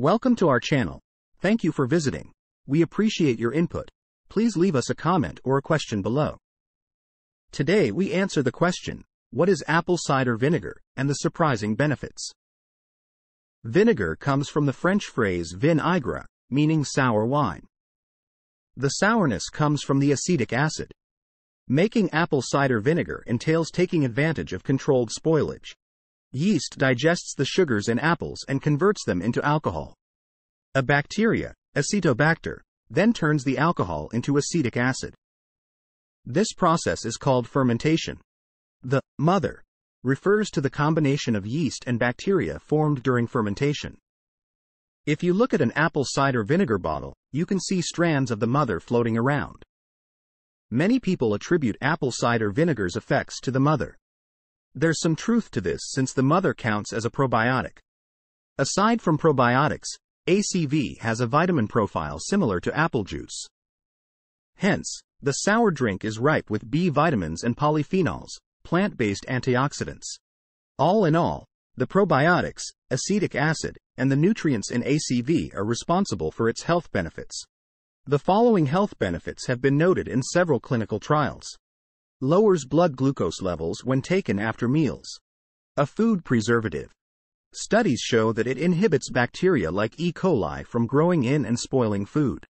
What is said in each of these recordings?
Welcome to our channel. Thank you for visiting. We appreciate your input. Please leave us a comment or a question below. Today we answer the question, what is apple cider vinegar, and the surprising benefits? Vinegar comes from the French phrase vinaigre, meaning sour wine. The sourness comes from the acetic acid. Making apple cider vinegar entails taking advantage of controlled spoilage. Yeast digests the sugars in apples and converts them into alcohol. A bacteria, Acetobacter, then turns the alcohol into acetic acid. This process is called fermentation. The mother refers to the combination of yeast and bacteria formed during fermentation. If you look at an apple cider vinegar bottle, you can see strands of the mother floating around. Many people attribute apple cider vinegar's effects to the mother. There's some truth to this since the mother counts as a probiotic. Aside from probiotics, ACV has a vitamin profile similar to apple juice. Hence, the sour drink is ripe with B vitamins and polyphenols, plant based antioxidants. All in all, the probiotics, acetic acid, and the nutrients in ACV are responsible for its health benefits. The following health benefits have been noted in several clinical trials. Lowers blood glucose levels when taken after meals. A food preservative. Studies show that it inhibits bacteria like E. coli from growing in and spoiling food.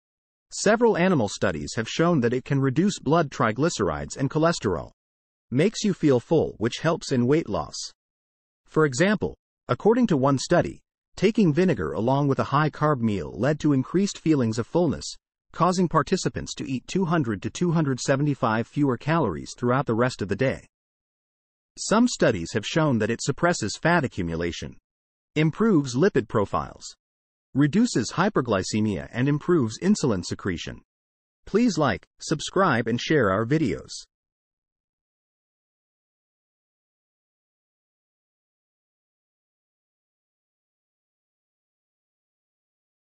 Several animal studies have shown that it can reduce blood triglycerides and cholesterol. Makes you feel full, which helps in weight loss. For example, according to one study, taking vinegar along with a high carb meal led to increased feelings of fullness, causing participants to eat 200 to 275 fewer calories throughout the rest of the day. Some studies have shown that it suppresses fat accumulation, improves lipid profiles, reduces hyperglycemia and improves insulin secretion. Please like, subscribe and share our videos.